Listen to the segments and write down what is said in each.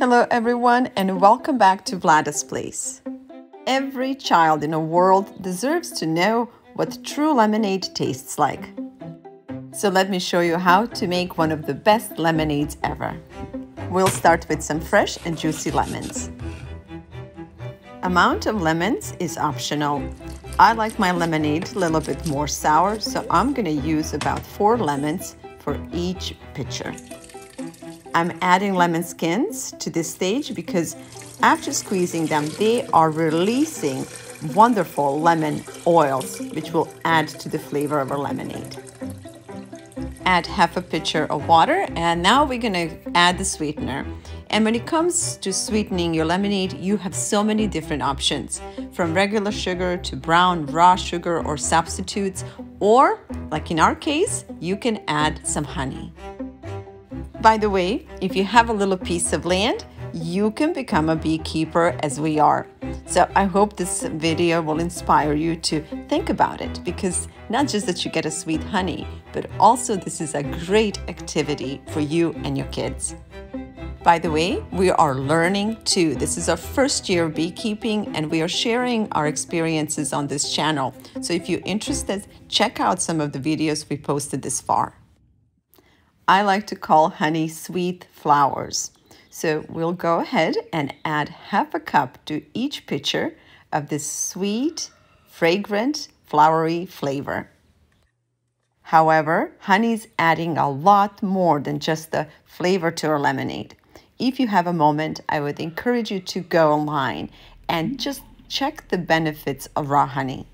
Hello everyone and welcome back to Vlada's Place. Every child in the world deserves to know what true lemonade tastes like. So let me show you how to make one of the best lemonades ever. We'll start with some fresh and juicy lemons. Amount of lemons is optional. I like my lemonade a little bit more sour, so I'm gonna use about four lemons for each pitcher. I'm adding lemon skins to this stage because after squeezing them, they are releasing wonderful lemon oils, which will add to the flavor of our lemonade. Add half a pitcher of water, and now we're gonna add the sweetener. And when it comes to sweetening your lemonade, you have so many different options from regular sugar to brown raw sugar or substitutes, or like in our case, you can add some honey. By the way, if you have a little piece of land, you can become a beekeeper as we are. So I hope this video will inspire you to think about it because not just that you get a sweet honey, but also this is a great activity for you and your kids. By the way, we are learning too. This is our first year of beekeeping and we are sharing our experiences on this channel. So if you're interested, check out some of the videos we posted this far. I like to call honey sweet flowers. So we'll go ahead and add half a cup to each pitcher of this sweet, fragrant, flowery flavor. However, honey's adding a lot more than just the flavor to our lemonade. If you have a moment, I would encourage you to go online and just check the benefits of raw honey.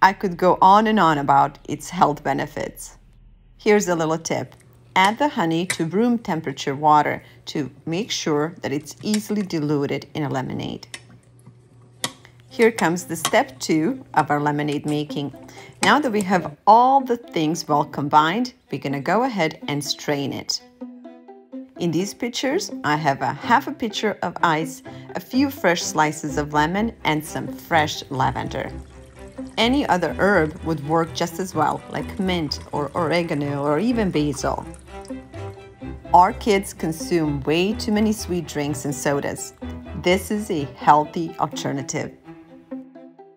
I could go on and on about its health benefits. Here's a little tip. Add the honey to room temperature water to make sure that it's easily diluted in a lemonade. Here comes the step two of our lemonade making. Now that we have all the things well combined, we're gonna go ahead and strain it. In these pitchers, I have a half a pitcher of ice, a few fresh slices of lemon, and some fresh lavender. Any other herb would work just as well, like mint or oregano or even basil. Our kids consume way too many sweet drinks and sodas. This is a healthy alternative.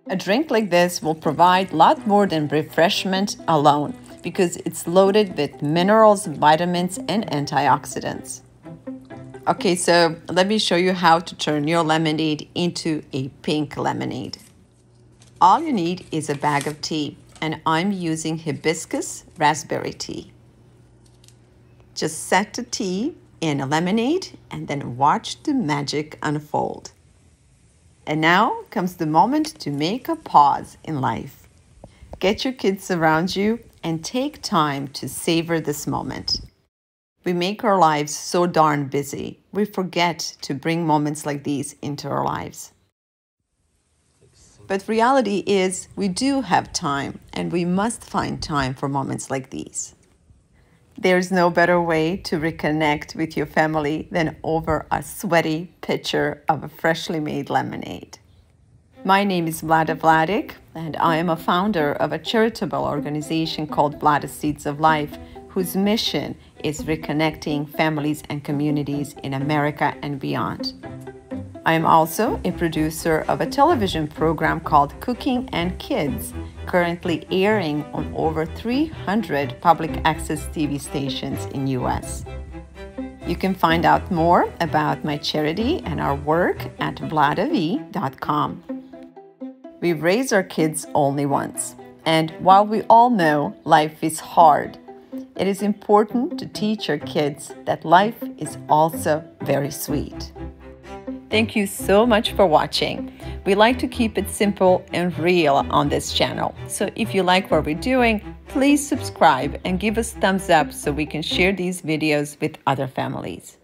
A drink like this will provide a lot more than refreshment alone because it's loaded with minerals, vitamins, and antioxidants. Okay, so let me show you how to turn your lemonade into a pink lemonade. All you need is a bag of tea, and I'm using hibiscus raspberry tea. Just set the tea in a lemonade and then watch the magic unfold. And now comes the moment to make a pause in life. Get your kids around you and take time to savor this moment. We make our lives so darn busy, we forget to bring moments like these into our lives. But reality is, we do have time, and we must find time for moments like these. There's no better way to reconnect with your family than over a sweaty pitcher of a freshly made lemonade. My name is Vlada Vladic, and I am a founder of a charitable organization called Vlada Seeds of Life, whose mission is reconnecting families and communities in America and beyond. I am also a producer of a television program called Cooking and Kids, currently airing on over 300 public access TV stations in US. You can find out more about my charity and our work at vladav.com. We raise our kids only once, and while we all know life is hard, it is important to teach our kids that life is also very sweet. Thank you so much for watching. We like to keep it simple and real on this channel. So if you like what we're doing, please subscribe and give us thumbs up so we can share these videos with other families.